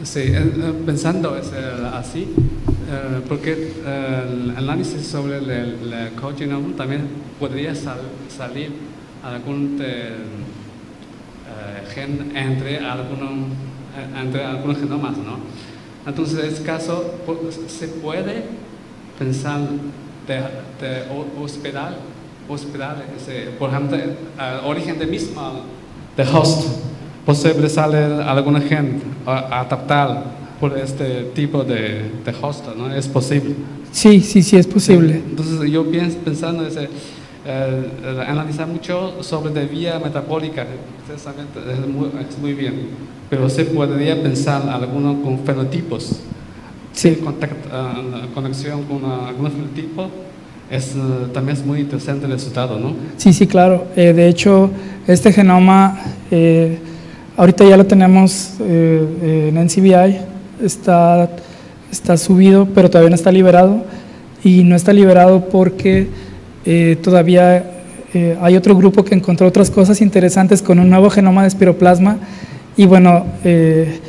Sí, eh, eh, pensando es, eh, así, eh, porque eh, el análisis sobre el, el, cogenome también podría sal- salir algún eh, eh, gen entre algunos, eh, entre algunos genomas, ¿no? Entonces, en este caso, pu- se puede pensar de, de ho- hospital, hospital ese, por ejemplo, al origen de mismo de host, posible sale alguna gen a- adaptar por este tipo de, de host, ¿no? Es posible. Sí, sí, sí es posible. Sí, Entonces yo pienso, pensando ese, eh, eh, analizar mucho sobre la vía metabólica, precisamente es muy, es muy bien, pero se podría pensar algunos con fenotipos. Sí. Contact- la conexión con algunos fenotipos es, eh, también es muy interesante el resultado, ¿no? Sí, sí, claro. Eh, de hecho, este genoma eh, ahorita ya lo tenemos eh, en NCBI, está, está subido, pero todavía no está liberado. Y no está liberado porque eh, todavía eh, hay otro grupo que encontró otras cosas interesantes con un nuevo genoma de espiroplasma. Y bueno, eh,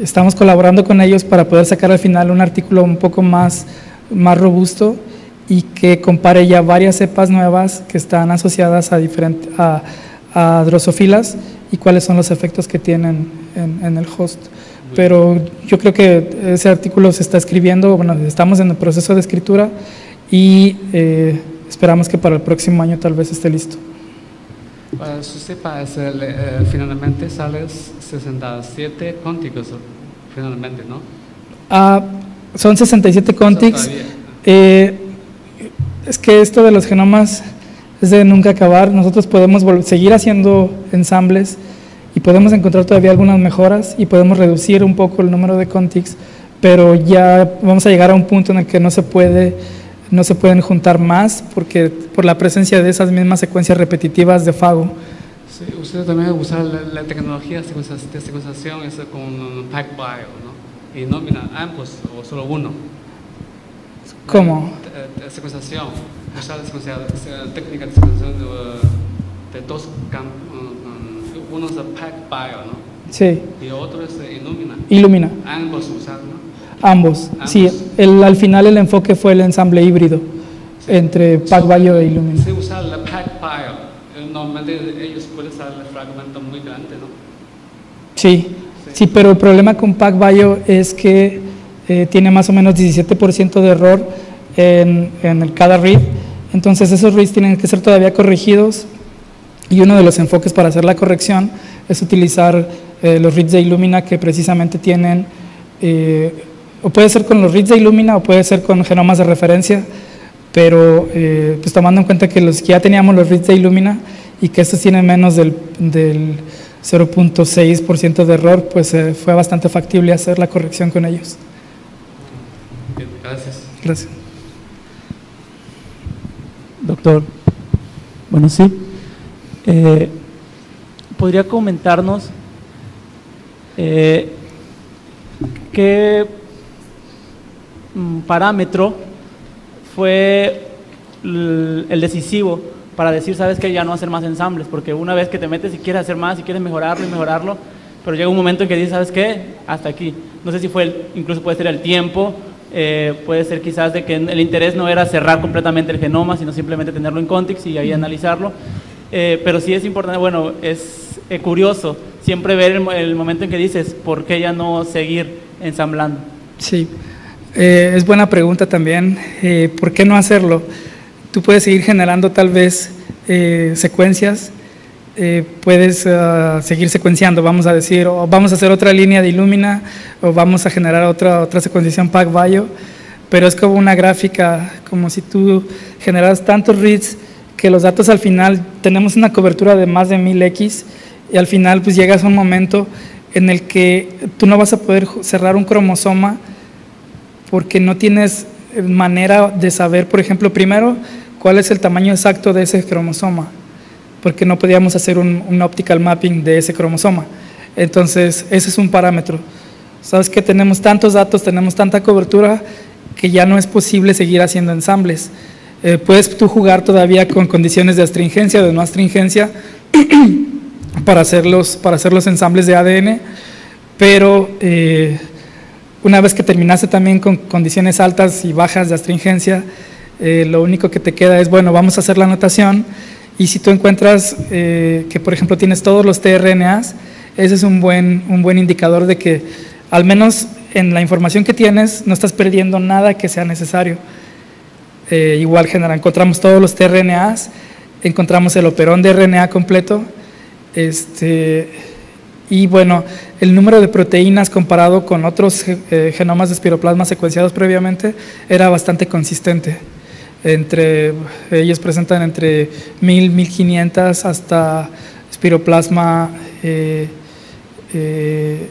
estamos colaborando con ellos para poder sacar al final un artículo un poco más, más robusto y que compare ya varias cepas nuevas que están asociadas a, diferente, a, a drosofilas y cuáles son los efectos que tienen en, el host. Pero yo creo que ese artículo se está escribiendo, bueno, estamos en el proceso de escritura y esperamos que para el próximo año tal vez esté listo. Para su sepa, es el, eh, finalmente sale 67 cónticos, finalmente, ¿no? Ah, son 67 contigs. Todavía. Eh, es que esto de los genomas es de nunca acabar. Nosotros podemos seguir haciendo ensambles y podemos encontrar todavía algunas mejoras y podemos reducir un poco el número de contigs, pero ya vamos a llegar a un punto en el que no se puede no se pueden juntar más porque por la presencia de esas mismas secuencias repetitivas de fago. Sí, usted también usa la, la tecnología de secuencia- de secuenciación esa con PacBio, ¿no? Y nómina ambos o solo uno. ¿Cómo? Eh, eh, secuenciación, usar la técnica de secuenciación de, de dos campos, uno es PacBio, ¿no? Sí, Y otro es eh, Illumina. ilumina. Ambos usar, ¿no? Ambos. Sí, Ambos. el, al final el enfoque fue el ensamble híbrido entre PacBio e Illumina. Si usar la PacBio, normalmente ellos pueden usar el fragmento muy grande, ¿no? Sí, sí, pero el problema con PacBio es que eh, tiene más o menos 17% de error en, en el cada read, entonces esos reads tienen que ser todavía corregidos y uno de los enfoques para hacer la corrección es utilizar eh, los reads de Illumina que precisamente tienen, eh, o puede ser con los reads de Illumina o puede ser con genomas de referencia, pero eh, pues tomando en cuenta que los que ya teníamos los reads de Illumina y que estos tienen menos del, del 0.6% de error, pues eh, fue bastante factible hacer la corrección con ellos. Gracias. Gracias. Doctor, bueno, sí. Eh, ¿Podría comentarnos eh, qué parámetro fue el decisivo para decir, sabes que ya no hacer más ensambles? Porque una vez que te metes y quieres hacer más y quieres mejorarlo y mejorarlo, pero llega un momento en que dices, ¿sabes qué? Hasta aquí. No sé si fue, el- incluso puede ser el tiempo, eh, puede ser quizás de que el interés no era cerrar completamente el genoma, sino simplemente tenerlo en context y ahí analizarlo. Eh, pero sí es importante, bueno, es eh, curioso siempre ver el, el momento en que dices, ¿por qué ya no seguir ensamblando? Sí, Eh, es buena pregunta también. Eh, ¿Por qué no hacerlo? Tú puedes seguir generando tal vez eh, secuencias, puedes ah, seguir secuenciando, vamos a decir, o vamos a hacer otra línea de Illumina, o vamos a generar otra, otra secuenciación PacBio, pero es como una gráfica, como si tú generas tantos reads que los datos al final tenemos una cobertura de más de 1000x y al final pues llegas a un momento en el que tú no vas a poder cerrar un cromosoma porque no tienes eh, manera de saber, por ejemplo, primero, cuál es el tamaño exacto de ese cromosoma, porque no podíamos hacer un, un optical mapping de ese cromosoma. Entonces, ese es un parámetro. Sabes que tenemos tantos datos, tenemos tanta cobertura, que ya no es posible seguir haciendo ensambles. Eh, puedes tú jugar todavía con condiciones de astringencia o de no astringencia para hacer los, para hacer los ensambles de ADN, pero eh, una vez que terminaste también con condiciones altas y bajas de astringencia, eh, lo único que te queda es, bueno, vamos a hacer la anotación y si tú encuentras eh, que, por ejemplo, tienes todos los tRNAs, ese es un buen, un buen indicador de que al menos en la información que tienes no estás perdiendo nada que sea necesario. Eh, igual genera, encontramos todos los tRNAs, encontramos el operón de RNA completo, este, y bueno, el número de proteínas comparado con otros eh, genomas de espiroplasma secuenciados previamente era bastante consistente. Entre, ellos presentan entre 1000, 1500 hasta espiroplasma eh, eh,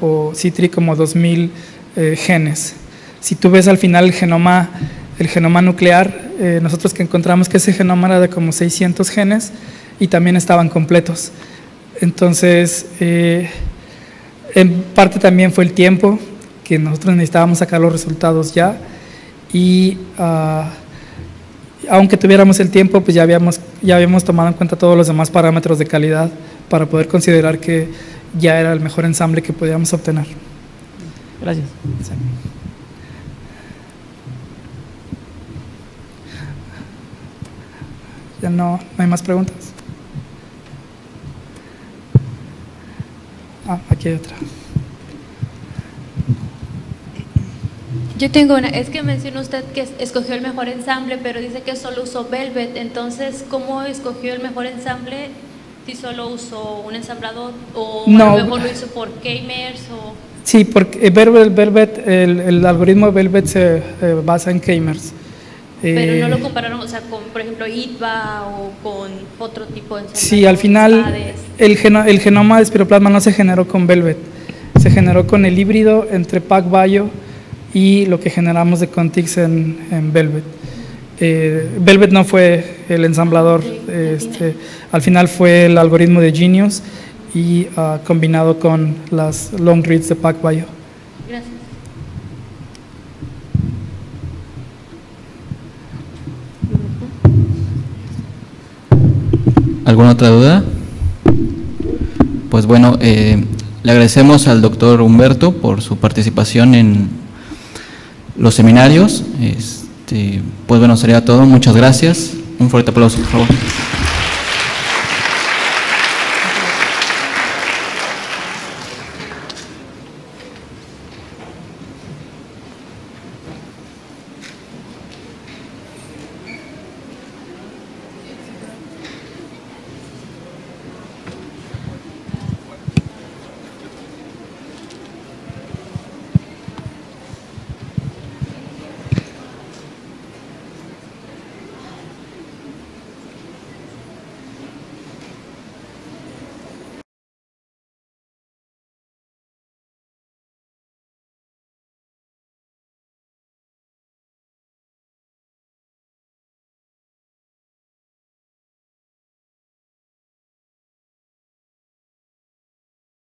o CITRI como 2000 eh, genes. Si tú ves al final el genoma, el genoma nuclear, nosotros que encontramos que ese genoma era de como 600 genes y también estaban completos. Entonces, eh, en parte también fue el tiempo que nosotros necesitábamos sacar los resultados ya y ah, aunque tuviéramos el tiempo, pues ya habíamos, ya habíamos tomado en cuenta todos los demás parámetros de calidad para poder considerar que ya era el mejor ensamble que podíamos obtener. Gracias. Ya no, no hay más preguntas. Ah, aquí hay otra. Yo tengo una, es que mencionó usted que es- escogió el mejor ensamble, pero dice que solo usó Velvet, entonces, ¿cómo escogió el mejor ensamble si solo usó un ensamblador o a No. lo mejor lo hizo por K-MERS o...? Sí, porque Velvet, Velvet, el, el algoritmo Velvet se eh, basa en K-MERS. Pero no Eh, lo compararon, o sea, con, por ejemplo, ITVA o con otro tipo de ensamblador. Sí, al final Hades. El, geno- el genoma de espiroplasma no se generó con Velvet, se generó con el híbrido entre PacBio y lo que generamos de Contix en, en Velvet. Eh, Velvet no fue el ensamblador, este, al final fue el algoritmo de Genius y ah, combinado con las long reads de PacBio. Gracias. ¿Alguna otra duda? Pues bueno, eh, le agradecemos al doctor Humberto por su participación en los seminarios. Este, pues bueno, sería todo. Muchas gracias. Un fuerte aplauso, por favor.